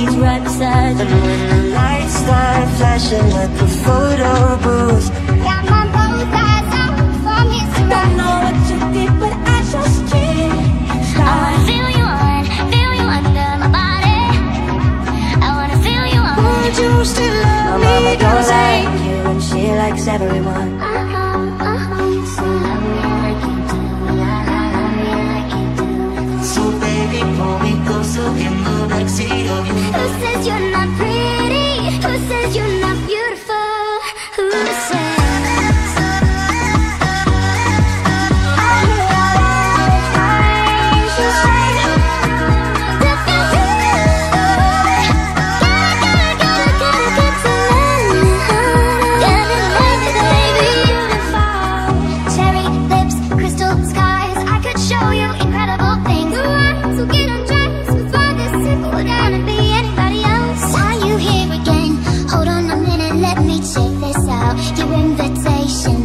he's right beside you. And when the lights start flashing like a photo booth. Got my both eyes out from his surroundings know what you did, but I trust you I wanna feel you feel you under my body. I wanna feel you my me, doesn't like you and she likes everyone. Uh-huh. Who says you're not pretty? Who says you're not beautiful? Who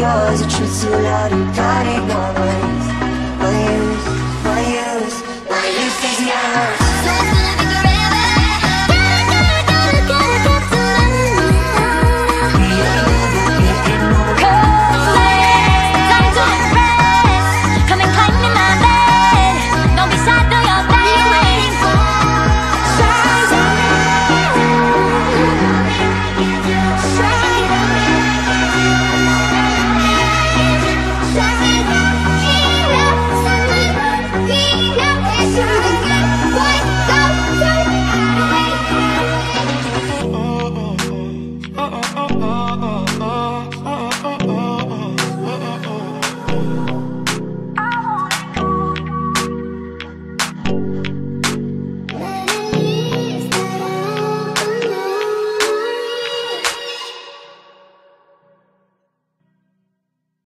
yours, the truth's too loud, you gotta go my youth, my youth, my youth is yours.